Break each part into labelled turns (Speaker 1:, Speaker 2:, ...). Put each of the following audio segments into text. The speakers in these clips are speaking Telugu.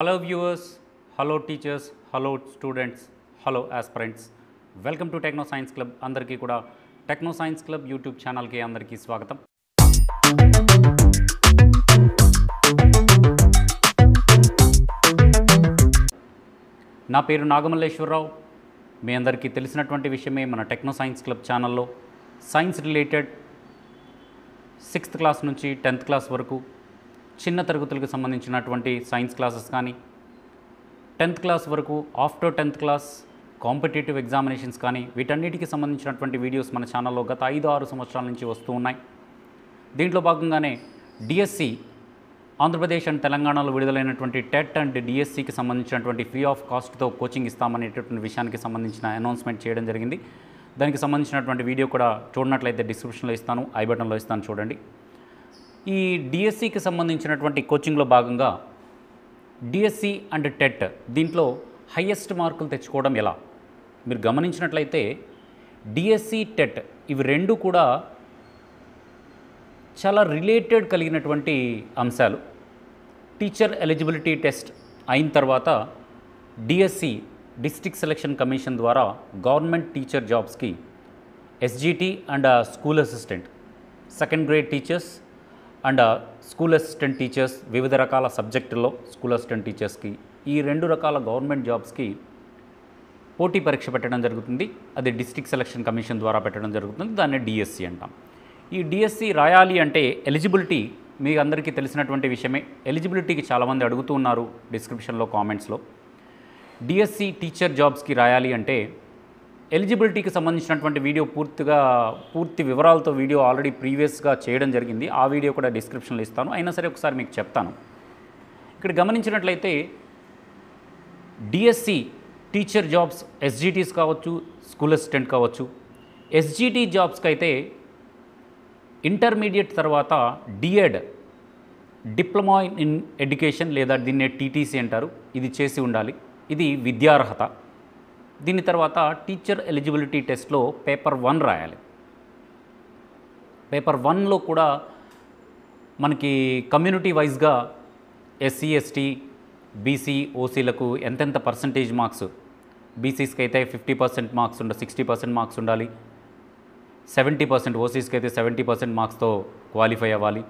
Speaker 1: Hello viewers hello teachers hello students hello aspirants welcome to techno science club అందరికీ కూడా టెక్నో సైన్స్ క్లబ్ యూట్యూబ్ ఛానల్కి అందరికీ స్వాగతం. నా పేరు నాగమల్లేశ్వరరావు. మీ అందరికీ తెలిసినటువంటి విషయమే మన టెక్నో సైన్స్ క్లబ్ ఛానల్లో సైన్స్ రిలేటెడ్ సిక్స్త్ క్లాస్ నుంచి టెన్త్ క్లాస్ వరకు చిన్న తరగతులకు సంబంధించినటువంటి సైన్స్ క్లాసెస్ కానీ టెన్త్ క్లాస్ వరకు after tenth class competitive examinations కానీ వీటన్నిటికీ సంబంధించినటువంటి వీడియోస్ మన ఛానల్లో గత ఐదు ఆరు సంవత్సరాల నుంచి వస్తూ ఉన్నాయి. దీంట్లో భాగంగానే డిఎస్సి ఆంధ్రప్రదేశ్ అండ్ తెలంగాణలో విడుదలైనటువంటి టెట్ అండ్ డిఎస్సికి సంబంధించినటువంటి ఫ్రీ ఆఫ్ కాస్ట్తో కోచింగ్ ఇస్తామనేటటువంటి విషయానికి సంబంధించిన అనౌన్స్మెంట్ చేయడం జరిగింది. దానికి సంబంధించినటువంటి వీడియో కూడా చూడనట్లయితే డిస్క్రిప్షన్లో ఇస్తాను ఐ బటన్లో ఇస్తాను చూడండి. ఈ డిఎస్సికి సంబంధించినటువంటి కోచింగ్లో భాగంగా డిఎస్సి అండ్ టెట్ దీంట్లో హయ్యెస్ట్ మార్కులు తెచ్చుకోవడం ఎలా? మీరు గమనించినట్లయితే డిఎస్సి టెట్ ఇవి రెండు కూడా చాలా రిలేటెడ్ కలిగినటువంటి అంశాలు. టీచర్ ఎలిజిబిలిటీ టెస్ట్ అయిన తర్వాత డిఎస్సి డిస్ట్రిక్ట్ సెలక్షన్ కమిషన్ ద్వారా గవర్నమెంట్ టీచర్ జాబ్స్కి SGT and school assistant second grade teachers and school assistant teachers వివిధ రకాల సబ్జెక్టుల్లో స్కూల్ అసిస్టెంట్ టీచర్స్కి ఈ రెండు రకాల గవర్నమెంట్ జాబ్స్కి పోటీ పరీక్ష పెట్టడం జరుగుతుంది. అది డిస్ట్రిక్ట్ సెలక్షన్ కమిషన్ ద్వారా పెట్టడం జరుగుతుంది. దాన్ని డిఎస్సి అంటాం. ఈ డిఎస్సి రాయాలి అంటే ఎలిజిబిలిటీ మీకు అందరికీ తెలిసినటువంటి విషయమే. ఎలిజిబిలిటీకి చాలామంది అడుగుతూ ఉన్నారు డిస్క్రిప్షన్లో కామెంట్స్లో. డిఎస్సి టీచర్ జాబ్స్కి రాయాలి అంటే ఎలిజిబిలిటీకి సంబంధించినటువంటి వీడియో పూర్తిగా పూర్తి వివరాలతో వీడియో ఆల్రెడీ ప్రీవియస్గా చేయడం జరిగింది. ఆ వీడియో కూడా డిస్క్రిప్షన్లో ఇస్తాను. అయినా సరే ఒకసారి మీకు చెప్తాను. ఇక్కడ గమనించినట్లయితే డిఎస్సి టీచర్ జాబ్స్ ఎస్జిటీస్ కావచ్చు స్కూల్ అసిస్టెంట్ కావచ్చు. ఎస్జిటి జాబ్స్కి అయితే ఇంటర్మీడియట్ తర్వాత డిఎడ్ డిప్లొమా ఇన్ ఎడ్యుకేషన్ లేదా దీన్నే టీటీసీ అంటారు. ఇది చేసి ఉండాలి. ఇది విద్యార్హత. దీని తర్వాత టీచర్ ఎలిజిబిలిటీ టెస్ట్లో పేపర్ వన్ రాయాలి. పేపర్ వన్లో కూడా మనకి కమ్యూనిటీ వైజ్గా ఎస్సీ ఎస్టీ బీసీ ఓసీలకు ఎంతెంత పర్సంటేజ్ మార్క్స్ బీసీస్కి అయితే ఫిఫ్టీ పర్సెంట్ మార్క్స్ ఉండాలి సిక్స్టీ పర్సెంట్ మార్క్స్ ఉండాలి. సెవెంటీ పర్సెంట్ ఓసీస్కి అయితే సెవెంటీ పర్సెంట్ మార్క్స్తో క్వాలిఫై అవ్వాలి.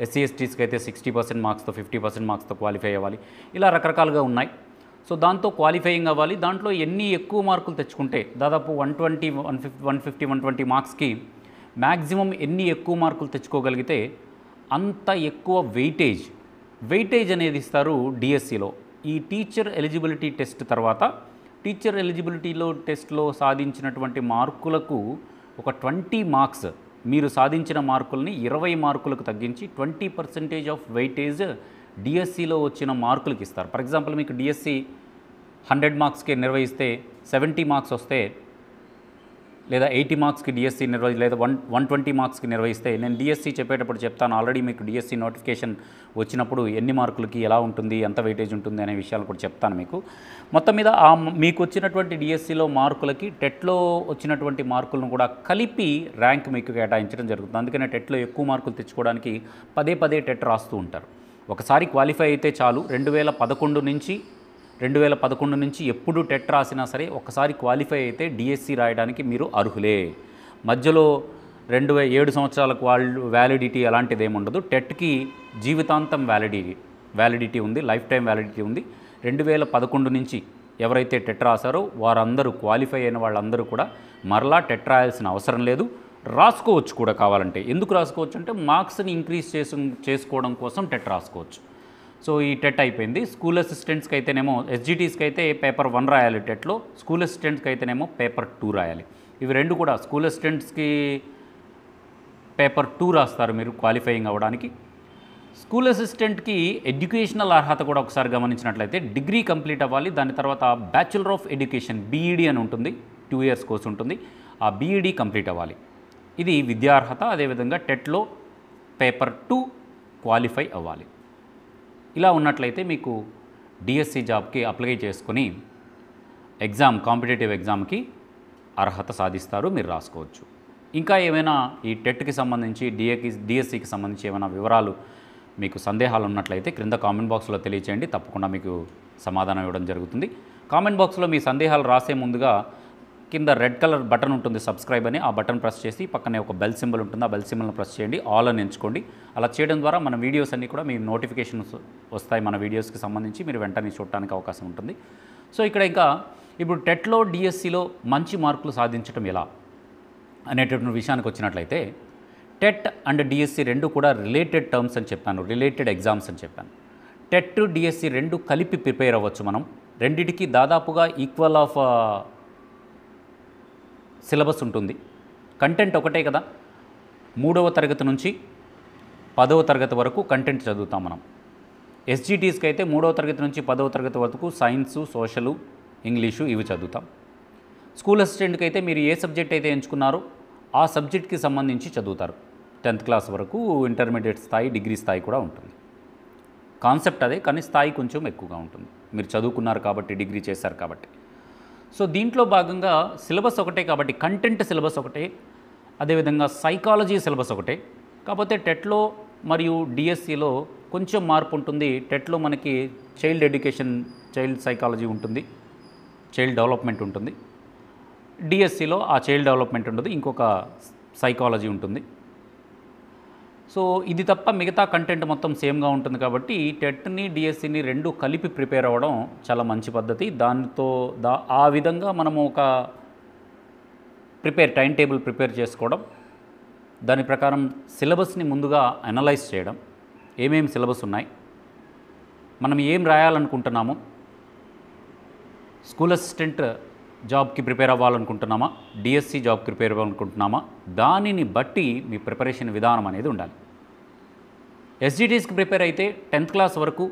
Speaker 1: ఎస్సీ ఎస్టీస్కి అయితే సిక్స్టీ పర్సెంట్ మార్క్స్తో ఫిఫ్టీ పర్సెంట్ మార్క్స్తో క్వాలిఫై అవ్వాలి. ఇలా రకరకాలుగా ఉన్నాయి. సో దాంతో క్వాలిఫైయింగ్ అవ్వాలి. దాంట్లో ఎన్ని ఎక్కువ మార్కులు తెచ్చుకుంటే దాదాపు one twenty one fifty one fifty one twenty మార్క్స్కి మ్యాక్సిమం ఎన్ని ఎక్కువ మార్కులు తెచ్చుకోగలిగితే అంత ఎక్కువ వెయిటేజ్ వెయిటేజ్ అనేది ఇస్తారు డిఎస్సిలో ఈ టీచర్ ఎలిజిబిలిటీ టెస్ట్ తర్వాత టీచర్ ఎలిజిబిలిటీలో టెస్ట్లో సాధించినటువంటి మార్కులకు ఒక ట్వంటీ మార్క్స్ మీరు సాధించిన మార్కుల్ని ఇరవై మార్కులకు తగ్గించి ట్వంటీ పర్సెంటేజ్ ఆఫ్ వెయిటేజ్ డిఎస్సిలో వచ్చిన మార్కులకి ఇస్తారు. ఫర్ ఎగ్జాంపుల్ మీకు డిఎస్సి హండ్రెడ్ మార్క్స్కి నిర్వహిస్తే సెవెంటీ మార్క్స్ వస్తే లేదా ఎయిటీ మార్క్స్కి డిఎస్సి నిర్వహి లేదా వన్ వన్ ట్వంటీ మార్క్స్కి నిర్వహిస్తే నేను డిఎస్సి చెప్పేటప్పుడు చెప్తాను ఆల్రెడీ మీకు డిఎస్సి నోటిఫికేషన్ వచ్చినప్పుడు ఎన్ని మార్కులకి ఎలా ఉంటుంది ఎంత వెయిటేజ్ ఉంటుంది అనే విషయాలు కూడా చెప్తాను మీకు. మొత్తం మీద ఆ మీకు వచ్చినటువంటి డిఎస్సిలో మార్కులకి టెట్లో వచ్చినటువంటి మార్కులను కూడా కలిపి ర్యాంక్ మీకు కేటాయించడం జరుగుతుంది. అందుకనే టెట్లో ఎక్కువ మార్కులు తెచ్చుకోవడానికి పదే పదే టెట్ రాస్తూ ఉంటారు. ఒకసారి క్వాలిఫై అయితే చాలు. రెండు వేల పదకొండు నుంచి రెండు వేల పదకొండు నుంచి ఎప్పుడు టెట్ రాసినా సరే ఒకసారి క్వాలిఫై అయితే డిఎస్సి రాయడానికి మీరు అర్హులే. మధ్యలో రెండు వే ఏడు సంవత్సరాలకు వాళ్ళు వ్యాలిడిటీ అలాంటిది ఏముండదు ఉండదు. టెట్కి జీవితాంతం వ్యాలిడిటీ వ్యాలిడిటీ ఉంది లైఫ్ టైం వ్యాలిడిటీ ఉంది. రెండు వేల పదకొండు నుంచి ఎవరైతే టెట్ రాశారో వారందరూ క్వాలిఫై అయిన వాళ్ళందరూ కూడా మరలా టెట్ రాయాల్సిన అవసరం లేదు. రాసుకోవచ్చు కూడా కావాలంటే. ఎందుకు రాసుకోవచ్చు అంటే మార్క్స్ని ఇంక్రీజ్ చేసు చేసుకోవడం కోసం టెట్ రాసుకోవచ్చు. సో ఈ టెట్ అయిపోయింది. స్కూల్ అసిస్టెంట్స్కి అయితేనేమో ఎస్జిటీస్కి అయితే పేపర్ వన్ రాయాలి టెట్లో స్కూల్ అసిస్టెంట్స్కి అయితేనేమో పేపర్ టూ రాయాలి. ఇవి రెండు కూడా స్కూల్ అసిస్టెంట్స్కి పేపర్ టూ రాస్తారు మీరు క్వాలిఫైయింగ్ అవ్వడానికి. స్కూల్ అసిస్టెంట్కి ఎడ్యుకేషనల్ అర్హత కూడా ఒకసారి గమనించినట్లయితే డిగ్రీ కంప్లీట్ అవ్వాలి. దాని తర్వాత బ్యాచులర్ ఆఫ్ ఎడ్యుకేషన్ బీఈడి అని ఉంటుంది. టూ ఇయర్స్ కోర్స్ ఉంటుంది. ఆ బీఈడి కంప్లీట్ అవ్వాలి. ఇది విద్యార్హత అదేవిధంగా టెట్లో పేపర్ టూ క్వాలిఫై అవ్వాలి. ఇలా ఉన్నట్లయితే మీకు డిఎస్సి జాబ్కి అప్లై చేసుకుని ఎగ్జామ్ కాంపిటేటివ్ ఎగ్జామ్కి అర్హత సాధిస్తారు మీరు రాసుకోవచ్చు. ఇంకా ఏమైనా ఈ టెట్కి సంబంధించి డిఏకి డిఎస్సికి సంబంధించి ఏమైనా వివరాలు మీకు సందేహాలు ఉన్నట్లయితే క్రింద కామెంట్ బాక్స్లో తెలియచేయండి తప్పకుండా మీకు సమాధానం ఇవ్వడం జరుగుతుంది. కామెంట్ బాక్స్లో మీ సందేహాలు రాసే ముందుగా కింద రెడ్ కలర్ బటన్ ఉంటుంది సబ్స్క్రైబ్ అని. ఆ బటన్ ప్రెస్ చేసి పక్కనే ఒక బెల్ సింబల్ ఉంటుంది. ఆ బెల్ సింబల్ని ప్రెస్ చేయండి. ఆల్ అని ఎంచుకోండి. అలా చేయడం ద్వారా మన వీడియోస్ అన్నీ కూడా మీ నోటిఫికేషన్స్ వస్తాయి మన వీడియోస్కి సంబంధించి. మీరు వెంటనే చూడటానికి అవకాశం ఉంటుంది. సో ఇక్కడ ఇంకా ఇప్పుడు టెట్లో డిఎస్సిలో మంచి మార్కులు సాధించడం ఎలా అనేటటువంటి విషయానికి వచ్చినట్లయితే టెట్ అండ్ డిఎస్సి రెండు కూడా రిలేటెడ్ టర్మ్స్ అని చెప్పాను. రిలేటెడ్ ఎగ్జామ్స్ అని చెప్పాను. టెట్ డిఎస్సి రెండు కలిపి ప్రిపేర్ అవ్వచ్చు మనం. రెండిటికి దాదాపుగా ఈక్వల్ ఆఫ్ సిలబస్ ఉంటుంది. కంటెంట్ ఒకటే కదా? మూడవ తరగతి నుంచి పదవ తరగతి వరకు కంటెంట్ చదువుతాం మనం. ఎస్జిటీస్కి అయితే మూడవ తరగతి నుంచి పదవ తరగతి వరకు సైన్సు సోషలు ఇంగ్లీషు ఇవి చదువుతాం. స్కూల్ అసిస్టెంట్కి అయితే మీరు ఏ సబ్జెక్ట్ అయితే ఎంచుకున్నారో ఆ సబ్జెక్ట్కి సంబంధించి చదువుతారు. టెన్త్ క్లాస్ వరకు ఇంటర్మీడియట్ స్థాయి డిగ్రీ స్థాయి కూడా ఉంటుంది. కాన్సెప్ట్ అదే కానీ స్థాయి కొంచెం ఎక్కువగా ఉంటుంది. మీరు చదువుకున్నారు కాబట్టి డిగ్రీ చేశారు కాబట్టి. సో దీంట్లో భాగంగా సిలబస్ ఒకటే కాబట్టి కంటెంట్ సిలబస్ ఒకటే అదేవిధంగా సైకాలజీ సిలబస్ ఒకటే. కాకపోతే టెట్లో మరియు డిఎస్సిలో కొంచెం మార్పు ఉంటుంది. టెట్లో మనకి చైల్డ్ ఎడ్యుకేషన్ చైల్డ్ సైకాలజీ ఉంటుంది. చైల్డ్ డెవలప్మెంట్ ఉంటుంది. డిఎస్సిలో ఆ చైల్డ్ డెవలప్మెంట్ ఉండదు. ఇంకొక సైకాలజీ ఉంటుంది. సో ఇది తప్ప మిగతా కంటెంట్ మొత్తం సేమ్గా ఉంటుంది కాబట్టి టెట్ని డిఎస్సిని రెండు కలిపి ప్రిపేర్ అవ్వడం చాలా మంచి పద్ధతి. దానితో దా ఆ విధంగా మనము ఒక ప్రిపేర్ టైం టేబుల్ ప్రిపేర్ చేసుకోవడం దాని ప్రకారం సిలబస్ని ముందుగా అనలైజ్ చేయడం. ఏమేమి సిలబస్ ఉన్నాయి? మనం ఏం రాయాలనుకుంటున్నాము? స్కూల్ అసిస్టెంట్ జాబ్కి ప్రిపేర్ అవ్వాలనుకుంటున్నామా? డిఎస్సి జాబ్కి ప్రిపేర్ అవ్వాలనుకుంటున్నామా? దానిని బట్టి మీ ప్రిపరేషన్ విధానం అనేది ఉండాలి. ఎస్జిటీస్కి ప్రిపేర్ అయితే టెన్త్ క్లాస్ వరకు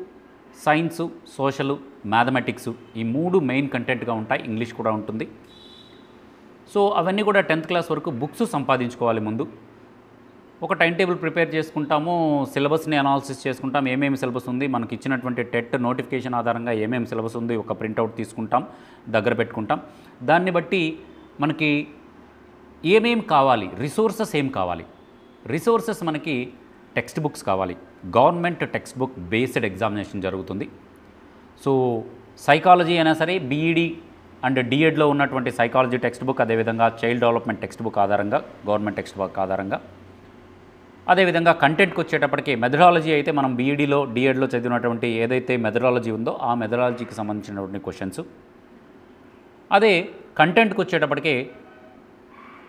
Speaker 1: సైన్సు సోషలు మ్యాథమెటిక్స్ ఈ మూడు మెయిన్ కంటెంట్గా ఉంటాయి ఇంగ్లీష్ కూడా ఉంటుంది. సో అవన్నీ కూడా టెన్త్ క్లాస్ వరకు బుక్స్ సంపాదించుకోవాలి ముందు. ఒక టైం టేబుల్ ప్రిపేర్ చేసుకుంటాము సిలబస్ని అనాలిసిస్ చేసుకుంటాం ఏమేమి సిలబస్ ఉంది మనకి ఇచ్చినటువంటి టెట్ నోటిఫికేషన్ ఆధారంగా ఏమేమి సిలబస్ ఉంది ఒక ప్రింట్అవుట్ తీసుకుంటాం దగ్గర పెట్టుకుంటాం. దాన్ని బట్టి మనకి ఏమేమి కావాలి రిసోర్సెస్ ఏం కావాలి? రిసోర్సెస్ మనకి టెక్స్ట్ బుక్స్ కావాలి. Government text book based examination జరుగుతుంది. సో సైకాలజీ అయినా సరే బీఈడి అండ్ డిఎడ్లో ఉన్నటువంటి సైకాలజీ టెక్స్ట్ బుక్ అదేవిధంగా చైల్డ్ డెవలప్మెంట్ టెక్స్ట్ బుక్ ఆధారంగా గవర్నమెంట్ టెక్స్ట్ బుక్ ఆధారంగా. అదేవిధంగా కంటెంట్కి వచ్చేటప్పటికి మెథడాలజీ అయితే మనం బీఈడీలో డిఎడ్లో చదివినటువంటి ఏదైతే మెథడాలజీ ఉందో ఆ మెథడాలజీకి సంబంధించినటువంటి క్వశ్చన్స్ అదే కంటెంట్కి వచ్చేటప్పటికి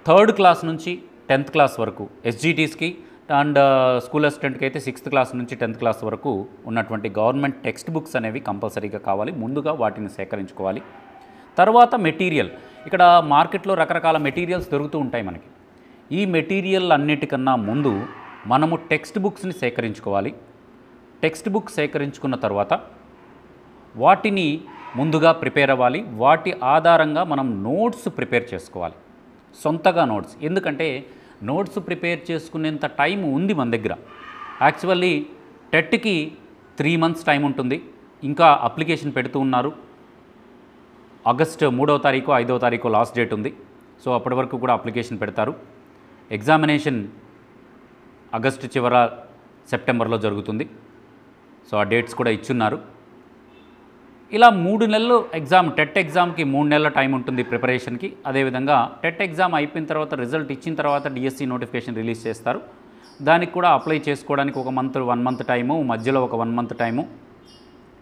Speaker 1: థర్డ్ క్లాస్ నుంచి టెన్త్ క్లాస్ వరకు ఎస్జీటీస్కి అండ్ స్కూల్ అసిస్టెంట్కి అయితే సిక్స్త్ క్లాస్ నుంచి టెన్త్ క్లాస్ వరకు ఉన్నటువంటి గవర్నమెంట్ టెక్స్ట్ బుక్స్ అనేవి కంపల్సరీగా కావాలి. ముందుగా వాటిని సేకరించుకోవాలి. తర్వాత మెటీరియల్. ఇక్కడ మార్కెట్లో రకరకాల మెటీరియల్స్ దొరుకుతూ ఉంటాయి మనకి. ఈ మెటీరియల్ అన్నిటికన్నా ముందు మనము టెక్స్ట్ బుక్స్ని సేకరించుకోవాలి. టెక్స్ట్ బుక్ సేకరించుకున్న తర్వాత వాటిని ముందుగా ప్రిపేర్ అవ్వాలి. వాటి ఆధారంగా మనం నోట్స్ ప్రిపేర్ చేసుకోవాలి. సొంతగా నోట్స్. ఎందుకంటే నోట్స్ ప్రిపేర్ చేసుకునేంత టైం ఉంది మన దగ్గర. యాక్చువల్లీ టెట్కి త్రీ మంత్స్ టైం ఉంటుంది. ఇంకా అప్లికేషన్ పెడుతూ ఉన్నారు. ఆగస్ట్ మూడవ తారీఖు ఐదవ తారీఖు లాస్ట్ డేట్ ఉంది. సో అప్పటి వరకు కూడా అప్లికేషన్ పెడతారు. ఎగ్జామినేషన్ ఆగస్టు చివర సెప్టెంబర్లో జరుగుతుంది. సో ఆ డేట్స్ కూడా ఇచ్చున్నారు. ఇలా మూడు నెలలు ఎగ్జామ్ టెట్ ఎగ్జామ్కి మూడు నెలల టైం ఉంటుంది ప్రిపరేషన్కి. అదేవిధంగా టెట్ ఎగ్జామ్ అయిపోయిన తర్వాత రిజల్ట్ ఇచ్చిన తర్వాత డిఎస్సి నోటిఫికేషన్ రిలీజ్ చేస్తారు. దానికి కూడా అప్లై చేసుకోవడానికి ఒక మంత్ వన్ మంత్ టైము మధ్యలో ఒక వన్ మంత్ టైము.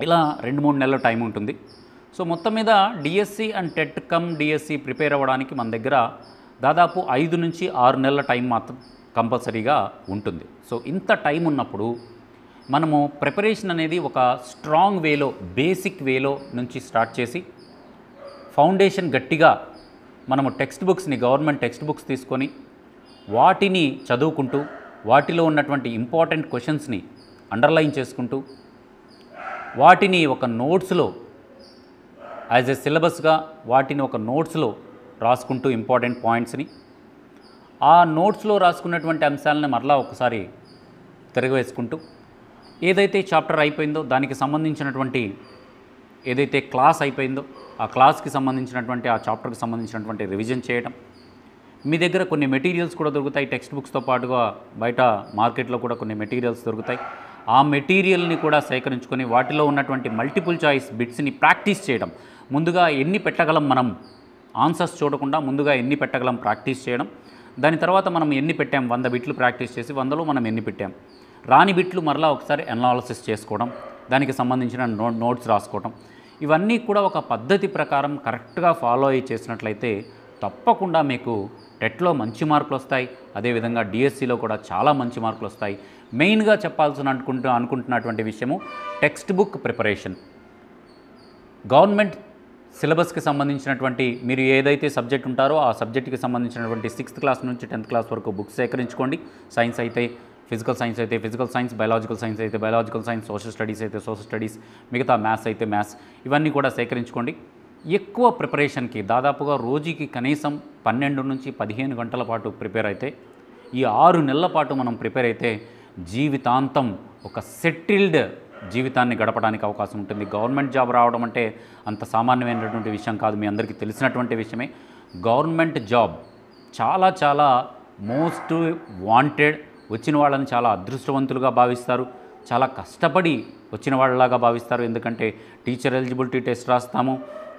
Speaker 1: ఇలా రెండు మూడు నెలల టైం ఉంటుంది. సో మొత్తం మీద DSC and TET cum DSC prepare అవ్వడానికి మన దగ్గర దాదాపు ఐదు నుంచి ఆరు నెలల టైం మాత్రం కంపల్సరీగా ఉంటుంది. సో ఇంత టైం ఉన్నప్పుడు మనము ప్రిపరేషన్ అనేది ఒక స్ట్రాంగ్ వేలో బేసిక్ వేలో నుంచి స్టార్ట్ చేసి ఫౌండేషన్ గట్టిగా మనము టెక్స్ట్ బుక్స్ని గవర్నమెంట్ టెక్స్ట్ బుక్స్ తీసుకొని వాటిని చదువుకుంటూ వాటిలో ఉన్నటువంటి ఇంపార్టెంట్ క్వశ్చన్స్ని అండర్లైన్ చేసుకుంటూ వాటిని ఒక నోట్స్లో యాజ్ ఎ సిలబస్గా వాటిని ఒక నోట్స్లో రాసుకుంటూ ఇంపార్టెంట్ పాయింట్స్ని ఆ నోట్స్లో రాసుకున్నటువంటి అంశాలను మరలా ఒకసారి తిరగవేసుకుంటూ ఏదైతే చాప్టర్ అయిపోయిందో దానికి సంబంధించినటువంటి ఏదైతే క్లాస్ అయిపోయిందో ఆ క్లాస్కి సంబంధించినటువంటి ఆ చాప్టర్కి సంబంధించినటువంటి రివిజన్ చేయడం మీ దగ్గర కొన్ని మెటీరియల్స్ కూడా దొరుకుతాయి. టెక్స్ట్ బుక్స్తో పాటుగా బయట మార్కెట్లో కూడా కొన్ని మెటీరియల్స్ దొరుకుతాయి. ఆ మెటీరియల్ని కూడా సేకరించుకొని వాటిలో ఉన్నటువంటి మల్టిపుల్ చాయిస్ బిట్స్ని ప్రాక్టీస్ చేయడం. ముందుగా ఎన్ని పెట్టగలం మనం ఆన్సర్స్ చూడకుండా ముందుగా ఎన్ని పెట్టగలం ప్రాక్టీస్ చేయడం. దాని తర్వాత మనం ఎన్ని పెట్టాం వంద బిట్లు ప్రాక్టీస్ చేసి వందలో మనం ఎన్ని పెట్టాం. రాని బిట్లు మరలా ఒకసారి అనాలసిస్ చేసుకోవడం దానికి సంబంధించిన నో నోట్స్ రాసుకోవడం ఇవన్నీ కూడా ఒక పద్ధతి ప్రకారం కరెక్ట్గా ఫాలో అయ్యి చేసినట్లయితే తప్పకుండా మీకు టెట్లో మంచి మార్కులు వస్తాయి. అదేవిధంగా డిఎస్సిలో కూడా చాలా మంచి మార్కులు వస్తాయి. మెయిన్గా చెప్పాల్సిన అనుకుంటూ అనుకుంటున్నటువంటి విషయము టెక్స్ట్ బుక్ ప్రిపరేషన్ గవర్నమెంట్ సిలబస్కి సంబంధించినటువంటి మీరు ఏదైతే సబ్జెక్ట్ ఉంటారో ఆ సబ్జెక్ట్కి సంబంధించినటువంటి సిక్స్త్ క్లాస్ నుంచి టెన్త్ క్లాస్ వరకు బుక్స్ సేకరించుకోండి. సైన్స్ అయితే ఫిజికల్ సైన్స్ అయితే ఫిజికల్ సైన్స్ బయాలజికల్ సైన్స్ అయితే బయాలజికల్ సైన్స్ సోషల్ స్టడీస్ అయితే సోషల్ స్టడీస్ మిగతా మ్యాథ్స్ అయితే మ్యాథ్స్ ఇవన్నీ కూడా సేకరించుకోండి. ఎక్కువ ప్రిపరేషన్కి దాదాపుగా రోజుకి కనీసం పన్నెండు నుంచి పదిహేను గంటల పాటు ప్రిపేర్ అయితే ఈ ఆరు నెలల పాటు మనం ప్రిపేర్ అయితే జీవితాంతం ఒక సెటిల్డ్ జీవితాన్ని గడపడానికి అవకాశం ఉంటుంది. గవర్నమెంట్ జాబ్ రావడం అంటే అంత సామాన్యమైనటువంటి విషయం కాదు మీ అందరికీ తెలిసినటువంటి విషయమే. గవర్నమెంట్ జాబ్ చాలా చాలా మోస్ట్ వాంటెడ్ వచ్చిన వాళ్ళని చాలా అదృష్టవంతులుగా భావిస్తారు. చాలా కష్టపడి వచ్చిన వాళ్ళలాగా భావిస్తారు. ఎందుకంటే టీచర్ ఎలిజిబిలిటీ టెస్ట్ రాస్తాము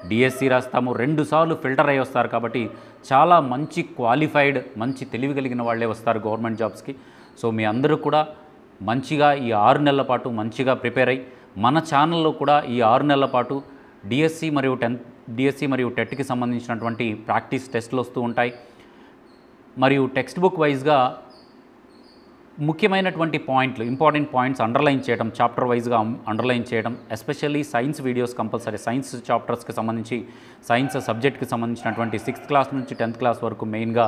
Speaker 1: డిఎస్సి రాస్తాము రెండుసార్లు ఫిల్టర్ అయ్యి వస్తారు కాబట్టి చాలా మంచి క్వాలిఫైడ్ మంచి తెలివి కలిగిన వాళ్ళే వస్తారు గవర్నమెంట్ జాబ్స్కి. సో మీ అందరూ కూడా మంచిగా ఈ ఆరు నెలల పాటు మంచిగా ప్రిపేర్ అయ్యి మన ఛానల్లో కూడా ఈ ఆరు నెలల పాటు డిఎస్సి మరియు టెన్త్ డిఎస్సి మరియు టెట్కి సంబంధించినటువంటి ప్రాక్టీస్ టెస్ట్లు వస్తూ ఉంటాయి. మరియు టెక్స్ట్ బుక్ వైజ్గా ముఖ్యమైనటువంటి పాయింట్లు ఇంపార్టెంట్ పాయింట్స్ అండర్లైన్ చేయడం చాప్టర్ వైజ్గా అండర్లైన్ చేయడం especially science videos compulsory science చాప్టర్స్కి సంబంధించి సైన్స్ సబ్జెక్ట్కి సంబంధించినటువంటి సిక్స్త్ క్లాస్ నుంచి టెన్త్ క్లాస్ వరకు మెయిన్గా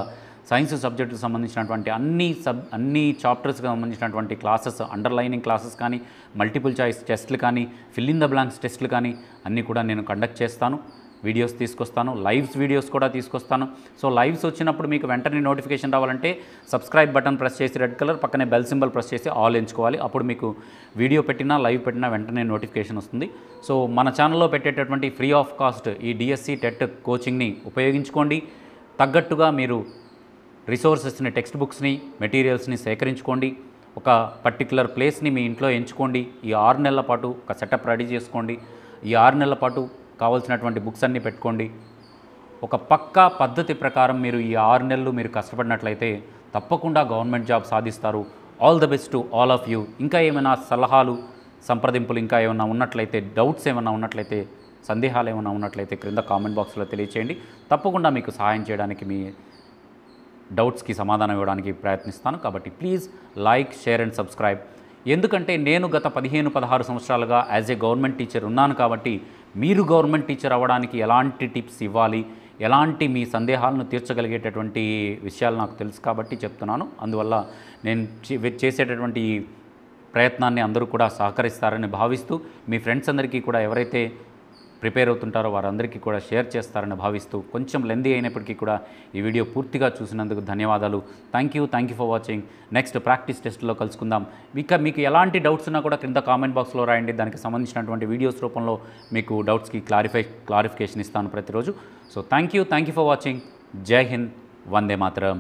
Speaker 1: సైన్స్ సబ్జెక్టుకి సంబంధించినటువంటి అన్ని సబ్ అన్ని చాప్టర్స్కి సంబంధించినటువంటి క్లాసెస్ అండర్లైనింగ్ క్లాసెస్ కానీ మల్టిపుల్ చాయిస్ టెస్ట్లు కానీ ఫిల్ ఇన్ ద బ్లాంక్స్ టెస్ట్లు కానీ అన్నీ కూడా నేను కండక్ట్ చేస్తాను. వీడియోస్ తీసుకొస్తాను లైవ్స్ వీడియోస్ కూడా తీసుకొస్తాను. సో లైవ్స్ వచ్చినప్పుడు మీకు వెంటనే నోటిఫికేషన్ రావాలంటే సబ్స్క్రైబ్ బటన్ ప్రెస్ చేసి రెడ్ కలర్ పక్కనే బెల్ సింబల్ ప్రెస్ చేసి ఆల్ ఎంచుకోవాలి. అప్పుడు మీకు వీడియో పెట్టినా లైవ్ పెట్టినా వెంటనే నోటిఫికేషన్ వస్తుంది. సో మన ఛానల్లో పెట్టేటటువంటి ఫ్రీ ఆఫ్ కాస్ట్ ఈ డిఎస్సి టెట్ కోచింగ్ని ఉపయోగించుకోండి. తగ్గట్టుగా మీరు రిసోర్సెస్ని టెక్స్ట్ బుక్స్ని మెటీరియల్స్ని సేకరించుకోండి. ఒక పర్టికులర్ ప్లేస్ని మీ ఇంట్లో ఎంచుకోండి. ఈ ఆరు నెలల పాటు ఒక సెటప్ రెడీ చేసుకోండి. ఈ ఆరు నెలల పాటు కావాల్సినటువంటి బుక్స్ అన్నీ పెట్టుకోండి. ఒక పక్కా పద్ధతి ప్రకారం మీరు ఈ ఆరు నెలలు మీరు కష్టపడినట్లయితే తప్పకుండా గవర్నమెంట్ జాబ్ సాధిస్తారు. All the best to all of you ఇంకా ఏమైనా సలహాలు సంప్రదింపులు ఇంకా ఏమైనా ఉన్నట్లయితే డౌట్స్ ఏమైనా ఉన్నట్లయితే సందేహాలు ఏమైనా ఉన్నట్లయితే క్రింద కామెంట్ బాక్స్లో తెలియచేయండి. తప్పకుండా మీకు సహాయం చేయడానికి మీ డౌట్స్కి సమాధానం ఇవ్వడానికి ప్రయత్నిస్తాను. కాబట్టి please like share and subscribe ఎందుకంటే నేను గత పదిహేను పదహారు సంవత్సరాలుగా యాజ్ ఏ గవర్నమెంట్ టీచర్ ఉన్నాను కాబట్టి మీరు గవర్నమెంట్ టీచర్ అవ్వడానికి ఎలాంటి టిప్స్ ఇవ్వాలి ఎలాంటి మీ సందేహాలను తీర్చగలిగేటటువంటి విషయాలు నాకు తెలుసు కాబట్టి చెప్తున్నాను. అందువల్ల నేను చే- చేసేటటువంటి ప్రయత్నాన్ని అందరూ కూడా సహకరిస్తారని భావిస్తూ మీ ఫ్రెండ్స్ అందరికీ కూడా ఎవరైతే ప్రిపేర్ అవుతుంటారో వారందరికీ కూడా షేర్ చేస్తారని భావిస్తూ కొంచెం లెందీ అయినప్పటికీ కూడా ఈ వీడియో పూర్తిగా చూసినందుకు ధన్యవాదాలు. Thank you thank you for watching next practice టెస్ట్లో కలుసుకుందాం. ఇక మీకు ఎలాంటి డౌట్స్ ఉన్నా కూడా కింద కామెంట్ బాక్స్లో రాయండి. దానికి సంబంధించినటువంటి వీడియోస్ రూపంలో మీకు డౌట్స్కి క్లారిఫై క్లారిఫికేషన్ ఇస్తాను ప్రతిరోజు. So thank you thank you for watching జై హింద్ వందే మాతరం